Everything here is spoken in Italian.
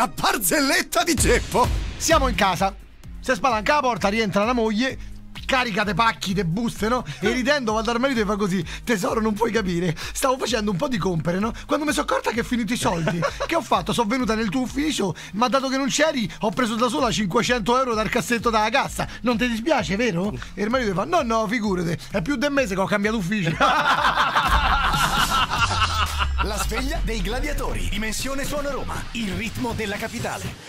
La barzelletta di Ceppo. Siamo in casa. Se spalanca la porta, rientra la moglie, carica de pacchi, de buste, no? E ridendo va dal marito e fa così: Tesoro, non puoi capire. Stavo facendo un po' di compere, no? Quando mi sono accorta che ho finito i soldi. che ho fatto? Sono venuta nel tuo ufficio, ma dato che non c'eri, ho preso da sola 500 euro dal cassetto dalla cassa. Non ti dispiace, vero? E il marito fa: No, no, figurate, è più del mese che ho cambiato ufficio. Sveglia dei gladiatori. Dimensione Suono Roma. Il ritmo della capitale.